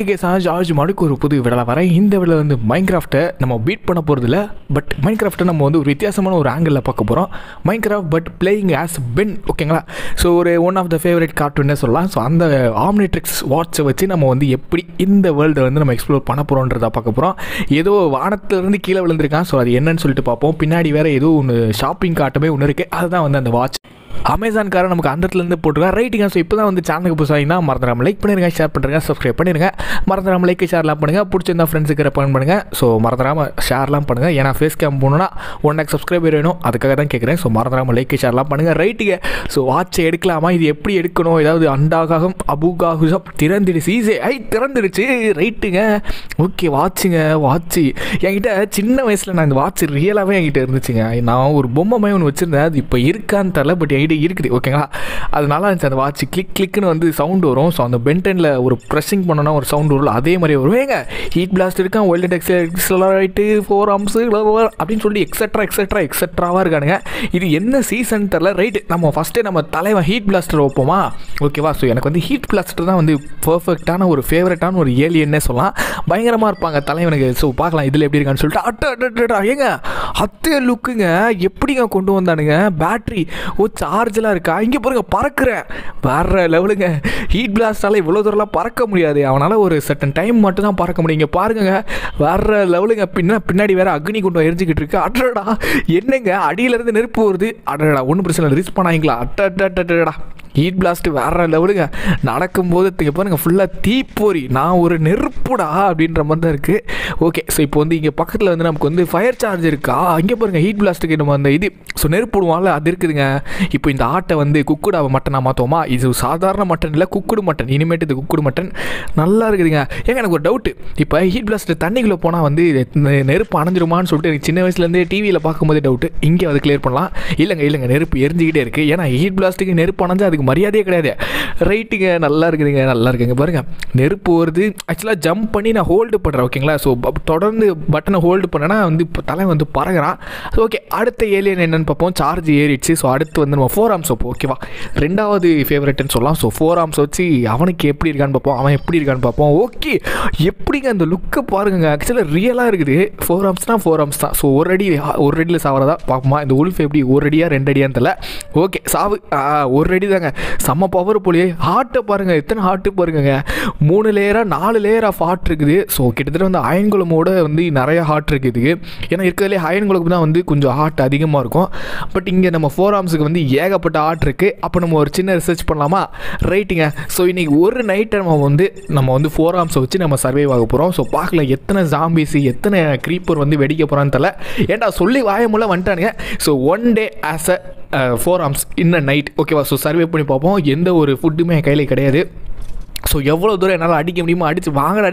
Okay K George மடுக்கு ஒரு புது விடலை வரேன் இந்த விடல வந்து மைன்கிராஃப்ட்டை நம்ம பீட் பண்ண போகிறதில்ல பட் மைன்கிராஃப்ட்டை நம்ம வந்து ஒரு வித்தியாசமான ஒரு ஆங்கிளில் பார்க்க போகிறோம் Minecraft but playing as Ben ஓகேங்களா ஸோ ஒரு ஒன் ஆஃப் த ஃபேவரட் கார்ட்டூன்னே சொல்லலாம். ஸோ அந்த ஆம்னிட்ரிக்ஸ் வாட்சை வச்சு நம்ம வந்து எப்படி இந்த வேர்ல்டை வந்து நம்ம எக்ஸ்ப்ளோர் பண்ண போகிறோன்றதை பார்க்க போகிறோம் ஏதோ வானத்துலேருந்து கீழே விழுந்திருக்கான். ஸோ அது என்னன்னு சொல்லிட்டு பார்ப்போம். பின்னாடி வேறு ஏதோ ஒன்று ஷாப்பிங் காட்டமே ஒன்று இருக்குது அதுதான் வந்து அந்த வாட்ச் அமேசான்காரன் நமக்கு அந்த இடத்துலேருந்து போட்டுருக்கா ரைட்டுங்க ஸோ இப்போ தான் வந்து சேனலுக்கு புதுசாகினா மறந்துடாமல் லைக் பண்ணிருங்க ஷேர் பண்ணுறங்க சப்ஸ்கிரைப் பண்ணிருங்க. மறந்துடாமல் லைக் ஷேர்லாம் பண்ணுங்கள் பிடிச்சிருந்தா ஃப்ரெண்ட்ஸுக்கு ரெக்கமெண்ட் பண்ணுங்கள் ஸோ மறந்துடாமல் ஷேர்லாம் பண்ணுங்கள் ஏன்னா ஃபேஸ் கேம் போகணுன்னா ஒன் லேக் சப்ஸ்கிரைபர் வேணும். அதுக்காக தான் கேட்குறேன் ஸோ மறந்துடாமல் லைக் ஷேர்லாம் பண்ணுங்கள் ரைட்டுங்க ஸோ வாட்சை எடுக்கலாமா? இது எப்படி எடுக்கணும்? ஏதாவது அண்டாகாகம் அபுகாகுசம் திறந்துடுச்சு. ஈஸி ஐ திறந்துடுச்சு. ரைட்டுங்க ஓகே வாட்சுங்க வாட்சு என்கிட்ட சின்ன வயசில் நான் இந்த வாட்ச் ரியலாகவே என்கிட்ட இருந்துச்சுங்க. நான் ஒரு பொம்மை ஒன்று வச்சுருந்தேன். அது இப்போ இருக்கான்னு தெரில பட் என்கிட்ட இருக்குது ஓகேங்களா அது நல்லா இருந்துச்சு அந்த வாட்ச் கிளிக் கிளிக்குன்னு வந்து சவுண்ட் வரும். ஸோ அந்த பென்டனில் ஒரு ப்ரெஷிங் பண்ணோன்னா ஒரு சவுண்ட் வரும். அதே மாதிரி வரும். ஏங்க ஹீட் பிளாஸ்ட் இருக்கான் ஒயில்ட் எக்ஸலரைட்டு ஃபோர் ஆம்ஸு அப்படின்னு சொல்லி எக்ஸட்ரா எக்ஸட்ரா எக்ஸட்ராவாக இருக்கானுங்க. இது என்ன சீசன் தெரில ரைட்டு நம்ம ஃபஸ்ட்டே நம்ம தலைவன் ஹீட் பிளாஸ்டர் வைப்போமா? ஓகேவா ஸோ எனக்கு வந்து ஹீட் பிளாஸ்டர் தான் வந்து பர்ஃபெக்டான ஒரு ஃபேவரட்டான ஒரு ஏலியன்னே சொல்லலாம். பயங்கரமாக இருப்பாங்க தலைவனுக்கு. ஸோ பார்க்கலாம் இதில் எப்படி இருக்கான்னு சொல்லிட்டு. அட்ட அட்ட ஏங்க அத்தே லுக்குங்க எப்படிங்க கொண்டு வந்தானுங்க? பேட்ரி ஓ சார்ஜெலாம் இருக்கா? இங்கே பாருங்க பறக்கிறேன். வேற லெவலுங்க. ஹீட் பிளாஸ்டால் இவ்வளோ தூரம்லாம் பறக்க முடியாது. அவனால் ஒரு சட்டன் டைம் மட்டும் தான் பறக்க முடியும். இங்கே பாருங்க வேற லெவலுங்க. பின்னா பின்னாடி வேற அக்னி கொண்டு எரிஞ்சிக்கிட்டு இருக்கு. அடடா என்னங்க? அடியிலேருந்து நெருப்பு வருது. அடடா ஒன்றும் பிரச்சனை இல்லை. ரிஸ்க் பண்ணாங்களா அட்ட அட்ட அட்டடா ஹீட் பிளாஸ்ட்டு வேற லெவலுங்க. நடக்கும்போது இங்கே பாருங்க ஃபுல்லாக தீப்பொறி. நான் ஒரு நெருப்புடா அப்படின்ற மாதிரி தான் இருக்குது ஓகே ஸோ இப்போ வந்து இங்கே பக்கத்தில் வந்து நமக்கு வந்து ஃபயர் சார்ஜ் இருக்கா? அங்கே பாருங்கள் ஹீட் பிளாஸ்ட்டுக்கு நம்ம அந்த இது ஸோ நெருப்பு அது இருக்குதுங்க. இப்போ இந்த ஆட்டை வந்து குக்குடாவை மட்டனாக மாற்றுவோமா இது சாதாரண மட்டன் இல்லை குக்குடு மட்டன் இனிமேட்டு இது குக்குடு மட்டன் நல்லா இருக்குதுங்க. ஏங்க எனக்கு ஒரு டவுட்டு இப்போ ஹீட் பிளாஸ்ட்டு தண்ணிக்குள்ளே போனால் வந்து நெருப்பு அணைஞ்சிருமான்னு சொல்லிட்டு எனக்கு சின்ன வயசுலேருந்தே டிவியில் பார்க்கும்போதே டவுட்டு இங்கே அது கிளியர் பண்ணலாம். இல்லைங்க இல்லைங்க நெருப்பு எரிஞ்சிக்கிட்டே இருக்குது ஏன்னா ஹீட் பிளாஸ்ட்டுக்கு நெருப்பு அணைஞ்சா எனக்கு மரியாதையே கிடையாது. ரைட்டுங்க நல்லா இருக்குதுங்க நல்லா இருக்குங்க. பாருங்கள் நெருப்பு வருது. ஆக்சுவலாக ஜம்ப் பண்ணி நான் ஹோல்டு பண்ணுறேன் ஓகேங்களா ஸோ தொடர்ந்து பட்டனை ஹோல்டு பண்ணேன்னா வந்து இப்போ தலை வந்து பறகுறான். ஸோ ஓகே அடுத்த ஏலியன் என்னென்னு பார்ப்போம். சார்ஜ் ஏறிடுச்சு. ஸோ அடுத்து வந்து நம்ம ஃபோர் ஆம்ஸ் வைப்போம் ஓகேவா ரெண்டாவது ஃபேவரெட்னு சொல்லலாம். ஸோ ஃபோர் ஆம்ஸ் வச்சு அவனுக்கு எப்படி இருக்கான்னு பார்ப்போம். அவன் எப்படி இருக்கான்னு பார்ப்போம். ஓகே எப்படிங்க அந்த லுக்கை பாருங்க ஆக்சுவலாக ரியலாக இருக்குது. ஃபோர் ஆம்ஸ்னால் ஃபோர் ஆம்ஸ் தான். ஸோ ஒரு அடி ஒரு அடியில் சாவரதா பார்ப்போமா. இந்த உல்ஃப் எப்படி ஒரு அடியாக ரெண்டு அடியான்னு தெரியல. ஓகே சாவு ஒரு அடி தாங்க. செம்ம பவர் போலியே. ஹார்ட்டை பாருங்கள் எத்தனை ஹார்ட்டு பாருங்கங்க. மூணு லேயராக நாலு லேயர் ஆஃப் ஹார்ட் இருக்குது. ஸோ கிட்டத்தட்ட வந்து அயன்குளமோட வந்து நிறைய ஹார்ட் இருக்குது. ஏன்னா இருக்கிறதுலே அயன்குளம் தான் வந்து கொஞ்சம் ஹார்ட் அதிகமாக இருக்கும். பட் இங்கே நம்ம ஃபோர் ஆர்ம்ஸுக்கு வந்து ஏகப்பட்ட ஹார்ட் இருக்குது அப்போ நம்ம ஒரு சின்ன ரிசர்ச் பண்ணலாமா? ரைட்டுங்க ஸோ இன்றைக்கி ஒரு நைட்டை நம்ம வந்து நம்ம வந்து ஃபோர் ஆர்ம்ஸை வச்சு நம்ம சர்வைவ் ஆக போகிறோம் ஸோ பார்க்கல எத்தனை ஜாம்பிஸ் எத்தனை க்ரீப்பர் வந்து வெடிக்க போகிறான்னு தெரில ஏன்டா சொல்லி வாயமுள்ள வந்துட்டானுங்க. So one day as a four arms இன்ன நைட் ஓகேவா ஸோ சர்வே பண்ணி பார்ப்போம். எந்த ஒரு ஃபுட்டுமே என் கையில் கிடையாது. ஸோ எவ்வளோ தூரம் என்னால் அடிக்க முடியுமோ அடித்து வாங்கடா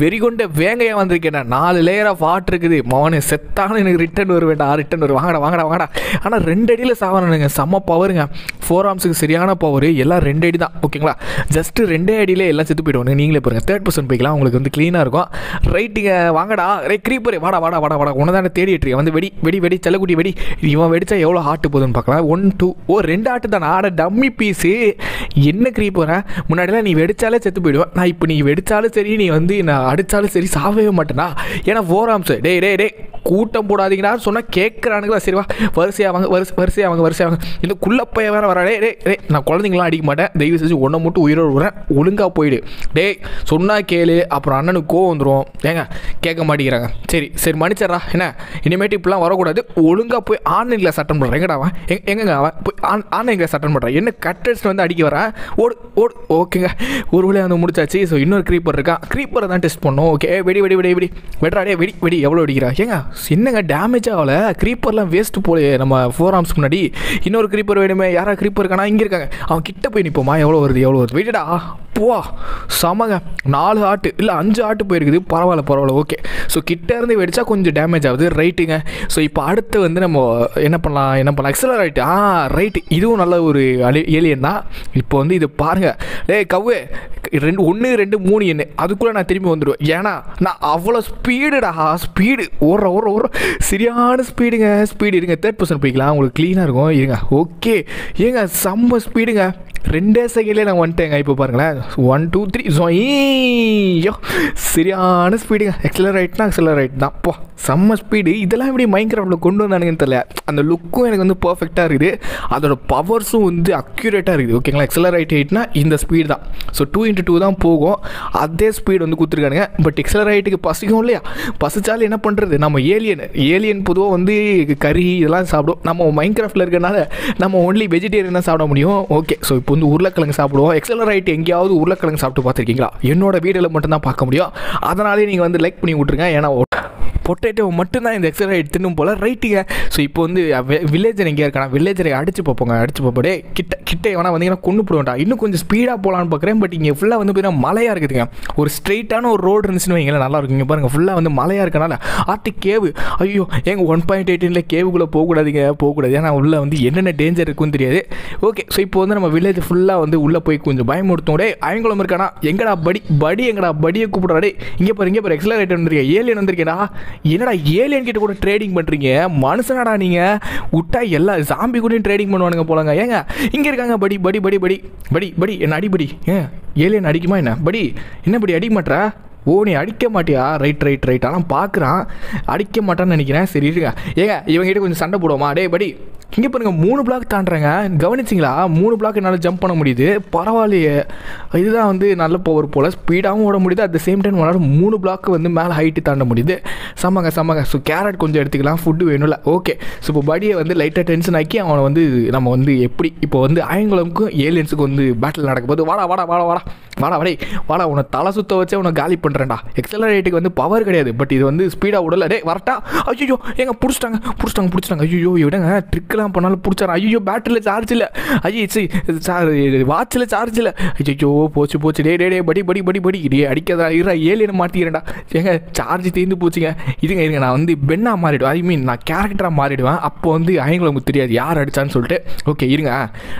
வெறி கொண்ட வேங்கையாக வந்திருக்கேன் நாலு லேயர் ஆஃப் ஆட் இருக்குது. மவனே செத்தான எனக்கு ரிட்டன் வருவேண்டா ரிட்டன் வரும் வாங்கடா வாங்கடா வாங்கடா. ஆனால் ரெண்டு அடியில் சாவணுங்க. செம்ம பவருங்க ஃபோர் ஆர்ம்ஸுக்கு சரியான பவர் எல்லாம் ரெண்டு அடி தான். ஓகேங்களா ஜஸ்ட்டு ரெண்டே அடியில் எல்லாம் செத்து போயிடுவாங்க நீங்களே பாருங்கள் தேர்ட் பர்சன்ட் போய்க்கலாம். உங்களுக்கு வந்து க்ளீனாக இருக்கும். ரைட்டுங்க வாங்கடா. ரே க்ரீப்பர் வாடா வாடா வாடா வாடா. உன்னை தானே தேடிட்டு இருக்கேன் வந்து வெடி வெடி வெடி செல்லக்குட்டி வெடி. இவன் வெடித்தா எவ்வளோ ஆட்டு போகுதுன்னு பார்க்கலாம். ஒன் டூ ஓ ரெண்டு ஆட்டு தானே? ஆட டம்மி பீஸு என்ன க்ரீப்பரை முன்னாடிலாம் நீ வெடி வெடிச்சாலே செத்து போயிடுவேன். நான் இப்போ நீ வெடித்தாலும் சரி நீ வந்து நான் அடித்தாலும் சரி சாவவே மாட்டேனா? ஏன்னா ஃபோர் ஆம்ஸ் டேய் டே டே கூட்டம் போடாதீங்கன்னா சொன்னால் கேட்குறானுங்களா சரிவா வரிசையாக வாங்க வரிசை வரிசையாக வாங்க வரிசையாக வாங்க. இந்த குள்ளப்பைய வேறு வரா டே டே நான் குழந்தைங்களாம் அடிக்க மாட்டேன். தயவு செஞ்சு ஒன்றை மட்டும் உயிரோடு விடுறேன். ஒழுங்காக போயிடு. டேய் சொன்னால் கேளு அப்புறம் அண்ணனுக்கு கோவம் வந்துடும் ஏங்க கேட்க மாட்டேங்கிறாங்க. சரி சரி மன்னிச்சிட்றா. என்ன? இனிமேட்டு இப்படிலாம் வரக்கூடாது. ஒழுங்காக போய் ஆன்லைனில் சட்டன் பண்ணுறேன் எங்கடா அவன்? எங்க எங்கங்க அவன்? போய் ஆன் ஆன்லைனில் அட்டன் பண்ணுறான் என்ன கட்டர்ஸ் வந்து அடிக்க வரேன் ஓடு ஓடு ஓகேங்க. ஒரு வழியாக வந்து முடிச்சாச்சு. ஸோ இன்னொரு க்ரீப்பர் இருக்கான் க்ரீப்பரை தான் டெஸ்ட் பண்ணோம். ஓகே வெடி வெடி வெடி வெடி. வெட்றா வெடி வெடி. எவ்வளோ வெடிக்கிறா? ஏங்க என்னங்க டேமேஜ் ஆகல க்ரீப்பர்லாம் வேஸ்ட் போல நம்ம ஃபோர் ஆர்ம்ஸ் முன்னாடி. இன்னொரு க்ரீப்பர் வேணுமே. யாரா க்ரீப்பர் இருக்கானா? இங்கே இருக்காங்க. அவன் கிட்ட போய் நிற்போமா எவ்வளோ வருது எவ்வளோ வருது? வெடிடா போவா சமங்க. நாலு ஆட்டு. இல்லை அஞ்சு ஆட்டு போயிருக்குது. பரவாயில்ல பரவாயில்ல. ஓகே ஸோ கிட்ட இருந்து வெடிச்சா கொஞ்சம் டேமேஜ் ஆகுது. ரைட்டுங்க ஸோ இப்போ அடுத்து வந்து நம்ம என்ன பண்ணலாம்? என்ன பண்ணலாம்? எக்ஸலரைட் ஆ ரைட்டு இதுவும் நல்ல ஒரு அலி ஏலியன் தான். இப்போ வந்து இது பாருங்கள் டேய் கவ்வே ரெண்டு ஒன்று ரெண்டு மூணு என்ன அதுக்குள்ளே நான் திரும்பி வந்துடுவேன். ஏன்னா நான் அவ்வளோ ஸ்பீடுடா ஸ்பீடு ஓடுற ஓடுற ஓடுற. சரியான ஸ்பீடுங்க ஸ்பீடு இருங்க தேர்ட் பர்சன் போய்க்கலாம் உங்களுக்கு க்ளீனாக இருக்கும். இருங்க ஓகே ஏங்க செம்ம ஸ்பீடுங்க ரெண்டே செகண்ட்லேயே நான் வந்துட்டேங்க. இப்போ பாருங்களேன். ஒன் டூ த்ரீ ஐயோ. சரியான ஸ்பீடுங்க எக்ஸலரைட்னா எக்ஸலரைட் தான் அப்பா செம்ம ஸ்பீடு இதெல்லாம் எப்படி மைண்ட் கிராஃப்டில் கொண்டு வந்தானுங்கன்னு தெரியல. அந்த லுக்கும் எனக்கு வந்து பர்ஃபெக்டாக இருக்குது. அதோட பவர்ஸும் வந்து அக்யூரேட்டாக இருக்குது. ஓகேங்களா எக்ஸலரைட் எயிட்னா இந்த ஸ்பீடு தான். ஸோ டூ இன்ட்டு டூ தான் போகும். அதே ஸ்பீடு வந்து கொடுத்துருக்கானுங்க. பட் எக்ஸலரைட்டுக்கு பசிக்கும் இல்லையா? பசிச்சாலும் என்ன பண்ணுறது நம்ம ஏலியன் ஏலியன் பொதுவாக வந்து கறி இதெல்லாம் சாப்பிடும். நம்ம மைண்ட் கிராஃப்டில் இருக்கிறனால நம்ம ஒன்லி வெஜிடேரியன் தான் சாப்பிட முடியும். ஓகே ஸோ இப்போ வந்து உருளைக்கிழங்கு சாப்பிடுவோம். எக்ஸலரைட் எங்கேயாவது உருளைக்கிழங்கு சாப்பிட்டு பார்த்துருக்கீங்களா? என்னோட வீடியோவில் மட்டும்தான் பார்க்க முடியும். அதனாலே நீங்கள் வந்து லைக் பண்ணி விட்ருங்க ஏன்னா பொட்டேட்டோ மட்டும்தான் இந்த எக்ஸசைஸ் எடுத்துன்னு போல் ரைட்டுங்க ஸோ இப்போ வந்து வில்லேஜர் எங்கேயா இருக்கானா? வில்லேஜரை அடிச்சு பார்ப்போங்க அடிச்சு பார்ப்போடே கிட்ட கிட்ட வேணா வந்தீங்கன்னா கொண்டு போடுவேன்டா. இன்னும் கொஞ்சம் ஸ்பீடாக போகலான்னு பார்க்குறேன். பட் இங்கே ஃபுல்லாக வந்து பார்த்தீங்கன்னா மலையாக இருக்குதுங்க. ஒரு ஸ்ட்ரெயிட்டான ஒரு ரோடு இருந்துச்சுன்னு வைங்களேன் நல்லா இருக்குங்க பாருங்கள் ஃபுல்லாக வந்து மலையாக இருக்கனால. ஆர்டி கேவு ஐயோ எங்க ஒன் பாயிண்ட் எயிட்டீனில் கேவுக்குள்ளே போகக்கூடாதுங்க? போகக்கூடாது. ஏன்னா உள்ளே வந்து என்னென்ன டேஞ்சர் இருக்குன்னு தெரியாது. ஓகே ஸோ இப்போ வந்து நம்ம வில்லேஜ் ஃபுல்லாக வந்து உள்ளே போய் கொஞ்சம் பயமுறுத்தோம் டே அயங்குளம் இருக்கானா? எங்கடா படி படி எங்கடா? படியை கூப்பிடுறாடே இங்கே பாரு இங்கே பாரு எக்ஸலரேட்டர் வந்திருக்கேன் ஏலியன் வந்திருக்கேடா. என்னடா ஏலியன் கிட்ட கூட ட்ரேடிங் பண்ணுறீங்க மனுஷனாடா நீங்கள் விட்டா எல்லா சாம்பி கூடயும் ட்ரேடிங் பண்ணுவானுங்க போலங்க. ஏங்க இங்கே இருக்காங்க படி படி படி படி படி படி என்ன அடிபடி ஏன் ஏலியன் அடிக்குமா என்ன? படி என்ன படி அடிக்க மாட்டா ஓ நீ அடிக்க மாட்டியா? ரைட் ரைட் ரைட் ஆனால் பார்க்குறான் அடிக்க மாட்டான்னு நினைக்கிறேன். சரி இருங்க. ஏங்க இவங்ககிட்ட கொஞ்சம் சண்டை போடுவோமா? டே படி. இங்கே பாருங்க மூணு பிளாக் தாண்டுறேங்க. கவனிச்சிங்களா? மூணு பிளாக் என்னால் ஜம்ப் பண்ண முடியுது. பரவாயில்லையே. இதுதான் வந்து நல்ல பவர் போல். ஸ்பீடாகவும் ஓட முடியுது. அட் த சேம் டைம் உங்களால் மூணு பிளாக் வந்து மேலே ஹைட்டு தாண்ட முடியுது. சமங்க சமங்க. ஸோ கேரட் கொஞ்சம் எடுத்துக்கலாம். ஃபுட்டு வேணும்ல. ஓகே ஸோ இப்போ படியை வந்து லைட்டாக டென்ஷன் ஆக்கி அவனை வந்து நம்ம வந்து எப்படி இப்போ வந்து ஆயங்குளமுக்கும் ஏலியன்ஸுக்கும் வந்து பேட்டில் நடக்கும் போது வாடா வாடா வாடா வாடா. வாடா வடே. வாடா உன்னை தலை சுத்த வச்சே உன்னை காலி பண்ணுறேன்டா எக்ஸலரேட்டுக்கு வந்து பவர் கிடையாது. பட் இது வந்து ஸ்பீடாக விடல டே வரட்டா. ஐயோ எங்க பிடிச்சிட்டாங்க பிடிச்சிட்டாங்க பிடிச்சிட்டாங்க. ஐயோ விடுங்க எங்கெல்லாம் போனாலும் பிடிச்சாரு. ஐயோ பேட்டரியில் சார்ஜ் இல்லை. ஐயோ சரி சார் வாட்சில் சார்ஜ் இல்லை. ஐயோ போச்சு போச்சு. டே டே டே படி படி படி படி. டே அடிக்காதா இருடா ஏலியனை மாட்டிக்கிறேன்டா. ஏங்க சார்ஜ் தீர்ந்து போச்சுங்க. இருங்க இருங்க நான் வந்து பெண்ணாக மாறிடுவேன். ஐ மீன் நான் கேரக்டராக மாறிடுவேன். அப்போ வந்து அவங்களுக்கு தெரியாது. யார் அடிச்சான்னு சொல்லிட்டு ஓகே இருங்க.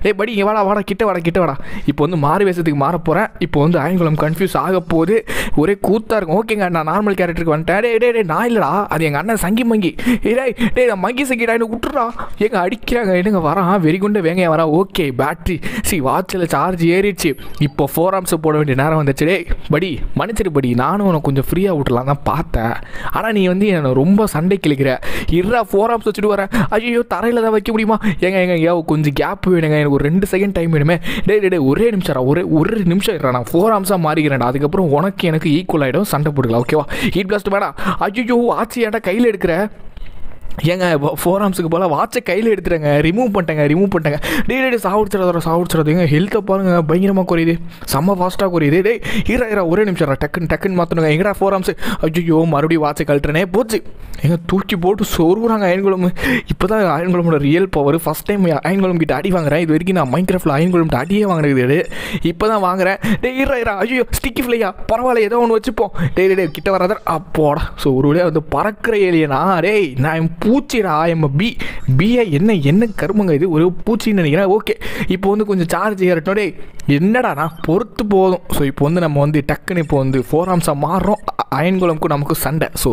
டே படி இங்கே வாடா வாடா கிட்ட வாடா கிட்ட வாடா. இப்போ வந்து மாறு வேஷத்துக்கு மாற போகிறேன் இப்போ வந்து ஆயங்குளம் கன்ஃபியூஸ் ஆக போகுது. ஒரே கூத்தாக இருக்கும். ஓகேங்க நான் நார்மல் கேரக்டருக்கு வந்துட்டேன். டே டே டே நான் இல்லைடா. அது எங்கள் அண்ணன் சங்கி மங்கி. டே டேய் டேய் நான் மங்கி சங்கிடா. என்ன விட்டுறா எங்கள் அடிக்கிறாங்க என்னங்க வரான் வெறிகுண்டு வேங்க வரா. ஓகே பேட்ரி சி வாட்சில் சார்ஜ் ஏறிடுச்சு. இப்போ ஃபோர் ஆம்ஸ் போட வேண்டிய நேரம் வந்துச்சு. டே படி மன்னிச்சிரு படி. நானும் உனக்கு கொஞ்சம் ஃப்ரீயாக விட்டுலாம் தான் பார்த்தேன். ஆனால் நீ வந்து என்னை ரொம்ப சண்டை கிழிக்கிற. இருறா ஃபோர் ஆம்ஸ் வச்சுட்டு வரேன். ஐயோ தரையில் தான் வைக்க முடியுமா? ஏங்க ஏங்க ஐயா கொஞ்சம் கேப் வேணுங்க. எனக்கு ஒரு ரெண்டு செகண்ட் டைம் வேணுமே. டே டே ஒரே நிமிஷம் ஒரே ஒரு நிமிஷம் இருடா. நான் ஃபோர் ஆம்ஸாக மாறிக்கிறேன்டா. அதுக்கப்புறம் உனக்கு எனக்கு ஈக்குவல் ஆகிடும் சண்டை போட்டுக்கலாம் ஓகேவா ஹீட் பிளாஸ்ட் வேணா ஐயோ ஆச்சு ஏன்டா கையில் எடுக்கிற? ஏங்க ஃபோர் ஆம்ஸுக்கு போல் வாட்சை கையில் எடுத்துட்டேங்க. ரிமூவ் பண்ணிட்டேங்க ரிமூவ் பண்ணிட்டேங்க. டே டே சாவிடுச்சிடாத சாவிடுச்சிடாது ஹெல்த்தை பாருங்க பயங்கரமாக குறையுது. செம்ம ஃபாஸ்ட்டாக குறையுது. டேய் ஈரா ஈரா ஒரே நிமிஷம் டக்குன்னு டக்குன்னு மாற்றணுங்க எங்கடா ஃபோர் ஆம்ஸு ஐயோ மறுபடியும் வாட்சை கழட்டுறனே. போச்சு. எங்க தூக்கி போட்டு சொருகுறாங்க அயன்குளம் இப்போ தான் அயன்குளமோட ரியல் பவர் ஃபஸ்ட் டைம் அயன்குளம் கிட்ட அடி வாங்குறேன். இது வரைக்கும் நான் மைண்ட் அயன்குளம் அடியே வாங்குறது இப்போ தான் வாங்குறேன். டே ஈரா ஈரா ஐயோ ஸ்டிக்கி ஃப்ளையா பரவாயில்ல ஏதோ ஒன்று வச்சுப்போம். டே டே கிட்ட வராத. அப்போடா. ஸோ ஒரு வழியாக வந்து பறக்கிற ஏலியனா டேய் நான் பூச்சிடா எம் பி பிஏ என்ன என்ன கருமங்க இது? ஒரு பூச்சின்னு நினைக்கிறேன். ஓகே இப்போ வந்து கொஞ்சம் சார்ஜ் ஏறட்டோடே என்னடா நான் பொறுத்து போதும். ஸோ இப்போ வந்து நம்ம வந்து டக்குன்னு இப்போ வந்து ஃபோர் ஆம்ஸாக மாறுறோம். அயன்குளம்க்கும் நமக்கு சண்டை. ஸோ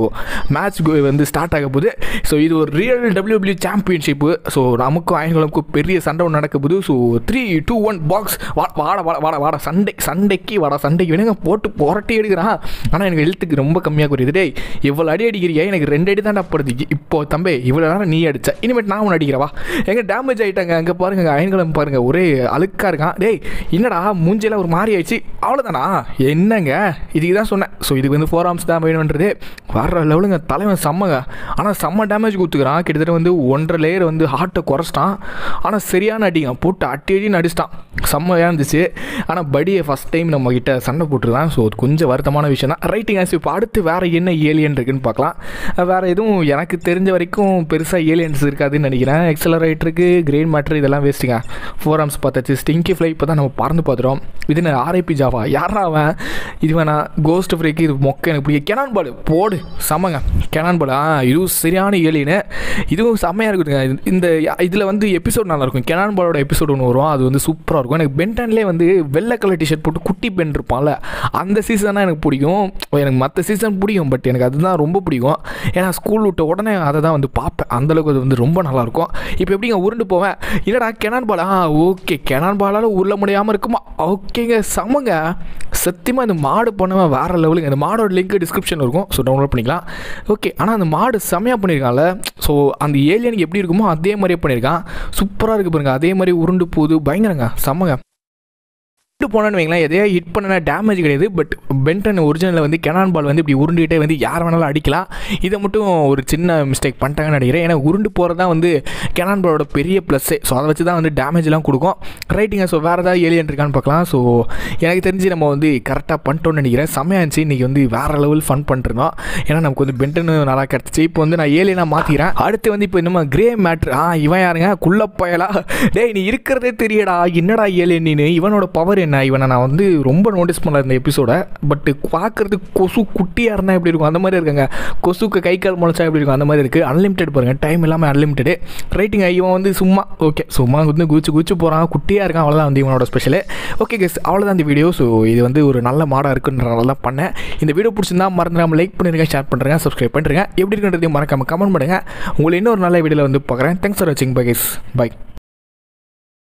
மேட்ச் வந்து ஸ்டார்ட் ஆக போகுது. ஸோ இது ஒரு ரியல் டபிள்யூபிள்யூ சாம்பியன்ஷிப்பு ஸோ நமக்கும் அயன்குளம்க்கும் பெரிய சண்டை ஒன்று நடக்க போகுது. So three two one box வா வாட வாட வாட வாட. சண்டை சண்டைக்கு வாட சண்டைக்கு. வேணுங்க போட்டு புரட்டி எடுக்கிறான் ஆனால் எனக்கு ஹெல்த்துக்கு ரொம்ப கம்மியாக குறையுது. டேய் இவ்வளோ அடி அடிக்கிறியா? எனக்கு ரெண்டு அடி தான் படுது. இப்போ தம்பி இவ்வளோ நேரம் நீ இனிமேல் இனிமேட் நான் ஒன்று அடிக்கிறவா எங்கே டேமேஜ் ஆகிட்டாங்க அங்கே பாருங்க அயன்குளம் பாருங்கள் ஒரே அழுக்காக இருக்கான். டேய் என்னடா மூஞ்சியில் ஒரு மாறி ஆயிடுச்சு. அவ்வளோதானா என்னங்க? இதுக்கு தான் சொன்னேன். ஸோ இதுக்கு வந்து ஃபோர் ஆர்ம்ஸ் தான் வேணுன்றது வர்ற லெவலுங்க தலைவன் செம்மங்க. ஆனால் செம்ம டேமேஜ் கொடுத்துக்கிறான். கிட்டத்தட்ட வந்து ஒன்றரை லேயர் வந்து ஹார்ட்டை குறைச்சிட்டான். ஆனால் சரியான அடிங்க போட்டு அட்டி அடின்னு அடிச்சிட்டான். செம்மையாக இருந்துச்சு. ஆனால் படியை ஃபஸ்ட் டைம் நம்ம கிட்ட சண்டை போட்டுருதான். ஸோ அது கொஞ்சம் வருத்தமான விஷயம் தான். ரைட்டிங் ஆஸ் இப்போ அடுத்து வேறு என்ன ஏலியன் இருக்குன்னு பார்க்கலாம். வேறு எதுவும் எனக்கு தெரிஞ்ச வரைக்கும் பெருசாக ஏலியன்ஸ் இருக்காது. இருக்காதுன்னு நினைக்கிறேன். எக்ஸலரேட்டருக்கு கிரெயின் மேட்ரு இதெல்லாம் வேஸ்ட்டுங்க ஃபோர் ஆம்ஸ் பார்த்தாச்சு. ஸ்டிங்கி ஃப்ளை இப்போ தான் நம்ம பறந்து பார்த்துறோம் விதின் ஆர்ஐபி ஜாவா யாரா அவன்? இது வேணா கோஸ்ட் ஃப்ரேக்கு இது மொக்க எனக்கு பிடிக்கும். கெனான் பால் போடு. செமங்க. கெனான் பால் ஆ இதுவும் சரியான ஏலியனு இதுவும் செம்மையாக இருக்குதுங்க இந்த இதில் வந்து எபிசோட் நல்லாயிருக்கும் கெனான் பாலோட எபிசோட் ஒன்று வரும். அது வந்து சூப்பராக இருக்கும். எனக்கு பென்டன்லேயே வந்து வெள்ளை கலர் டிஷர்ட் போட்டு குட்டி பென் இருப்பான்ல அந்த சீசனாக எனக்கு பிடிக்கும். எனக்கு மற்ற சீசன் பிடிக்கும் பட் எனக்கு அதுதான் ரொம்ப பிடிக்கும். ஏன்னா ஸ்கூல் விட்ட உடனே அதை தான் வந்து பார்ப்பேன். அந்தளவுக்கு அது வந்து ரொம்ப நல்லாயிருக்கும் இப்போ எப்படிங்க உருண்டு போவேன்? இல்லைடா கெனான் பால் ஆ ஓகே கெனான் பாலால் உருள முடியாமல் இருக்குமா? ஓகேங்க செம்மங்க. சத்தியமாக இந்த மாடு பண்ணவன் வேறு லெவலுங்க இந்த மாடோட லிங்க் டிஸ்கிரிப்ஷன் இருக்கும். ஸோ டவுன்லோட் பண்ணிக்கலாம். ஓகே ஆனால் அந்த மாடு செம்மையாக பண்ணியிருக்கான்ல ஸோ அந்த ஏலியனுக்கு எப்படி இருக்குமோ அதே மாதிரியே பண்ணியிருக்கான் சூப்பராக இருக்குது பாருங்க. அதே மாதிரி உருண்டு போகுது. பயங்கரங்க. செம்மங்க. ஹிட் போனோன்னு வைங்களேன். எதையோ ஹிட் பண்ணனா டேமேஜ் கிடையாது. பட் பென்டன் ஒரிஜினலில் வந்து கெனான் பால் வந்து இப்படி உருண்டுகிட்டே வந்து யார் வேணாலும் அடிக்கலாம். இதை மட்டும் ஒரு சின்ன மிஸ்டேக் பண்ணிட்டாங்கன்னு நினைக்கிறேன். ஏன்னா உருண்டு போகிறது தான் வந்து கெனான் பாலோட பெரிய ப்ளஸ்ஸே ஸோ அதை வச்சு தான் வந்து டேமேஜ்லாம் கொடுக்கும். ரைட்டிங்க ஸோ வேறு ஏதாவது ஏலியன் இருக்கான்னு பார்க்கலாம். ஸோ எனக்கு தெரிஞ்சு நம்ம வந்து கரெக்டாக பண்ணிட்டோம்னு நினைக்கிறேன். செம்மையாக இருந்துச்சு. இன்றைக்கி வந்து வேறு லெவல் ஃபன் பண்ணிருந்தோம் ஏன்னா நமக்கு வந்து பென்டன் நல்லா கிடச்சிச்சு. இப்போ வந்து நான் ஏலியனாக மாற்றிக்கிறேன் அடுத்து வந்து இப்போ நம்ம கிரே மேட்ரு ஆ இவன் யாருங்க? குள்ள பயலா? டேய் நீ இருக்கிறதே தெரியடா. என்னடா ஏலியன் நீ இவனோட பவர் என்ன இவனை நான் வந்து ரொம்ப நோட்டீஸ் பண்ணல இந்த எபிசோடை பட் பார்க்குறதுக்கு கொசு குட்டியாக இருந்தால் எப்படி இருக்கும்? அந்த மாதிரி இருக்காங்க. கொசுக்கு கை கால் முளைச்சா எப்படி இருக்கும்? அந்த மாதிரி இருக்குது அன்லிமிட்டெட் பாருங்கள் டைம் இல்லாமல் அன்லிமிட்டெடு ரைட்டிங் இவன் வந்து சும்மா ஓகே சும்மா வந்து குச்சி குச்சி போகிறான் குட்டியாக இருக்கான். அவ்வளோதான் வந்து இவனோட ஸ்பெஷலு ஓகே கெஸ் அவ்வளோதான் இந்த வீடியோ ஸோ இது வந்து ஒரு நல்ல மாடாக இருக்குன்றனால தான் பண்ணேன். இந்த வீடியோ பிடிச்சிருந்தா மறந்துடாமல் லைக் பண்ணிருங்க ஷேர் பண்ணுறேன் சப்ஸ்கிரைப் பண்ணுறேன் எப்படி இருக்குன்றதையும் மறக்காமல் கமெண்ட் பண்ணுங்கள் உங்களை இன்னொரு நல்ல வீடியோவில் வந்து பார்க்குறேன். தேங்க்ஸ் ஃபார் வாட்சிங் பை கெஸ் பை